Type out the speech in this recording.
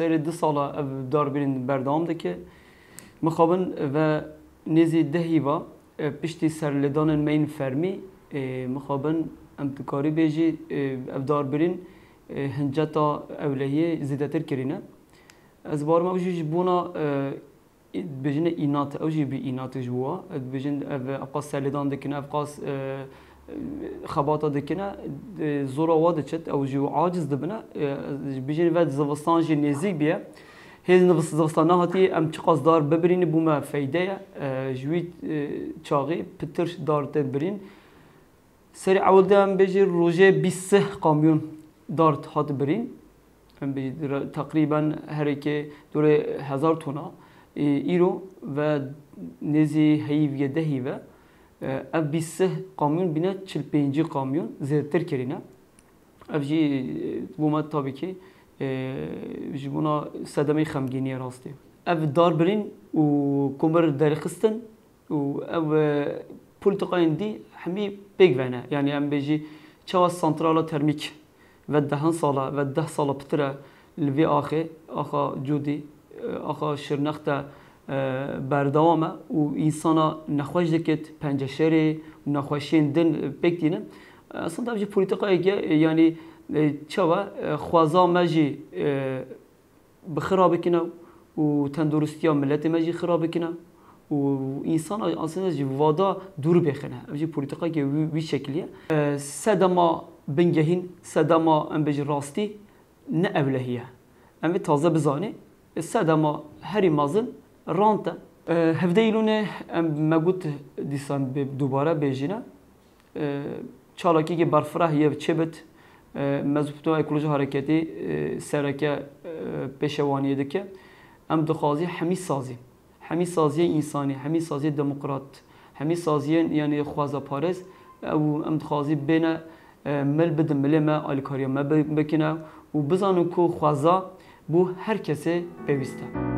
سیر دو سالا دار برین بردام دکه مخابن و نزی دهی و پشتی سر لدان مین فرمی مخابن امتکاری بیجی افدار برین هنجتا اولهیه زیدتر کرینه از بار ما بجوش بونا بجن اینات اوجی بی اینات جوا بجن افقاس سلیدان دکن افقاس اه xebata dikine zora wa diçet ew jî aciz dibine bijî ve zivistan jî nêzik biye hêz zivistana hatiye em çi qas dar bibirînî bû me feydeye ji wî çaxî pitir dar te birîn serê ewil de em bêjî rojê bîst sih kamyon dar hat birîn em bêjî teqrîben herekê dorê hezar tona îro ve nêzî heyî viye dehî ve ev bi sih kamyon bine çil peyinci kamyon zirtir kerine. Ev jî bûma tabi ki ji bûna sedemê xemgîniye rastî. Ev dar birin û kumir derxistin û ev politiqayên dî hemî pêk vene. Yani em bêjî çawa santrala termîk ve dehen sala ve deh sala pitire li vê axê axa cudî axa şirnexte E, berdawama û însana nexweş diket penceşerê û nexweşiyên din pêk dînin e, aslında ji politiqayeke yanî e, çawa xwaza me jî bi xira bikine û tenduristiya milletê me jî xira bikine û însana aslında jî vada dûr bêxine ev jî politiqayeke wî şekliye sedema bingehîn sedema em bi ji rastî ne evlehiye em vê taze bizanê sedema herî mazin رانتا هفته ایلونه ام مگوت دیسان دوباره بیجینه چالاکی که برفراه یه چه بت مزبوطو اکولوژی حرکتی سرکه پیشوانیه دکه ام دخوازی همی سازی همی سازی انسانی همی سازی دموکرات همی سازی یعنی خوازا پارز او ام دخوازی بین مل بده مل ما الکاریا ما بکنه و بزانو که خوازا بو هر کسی پیوسته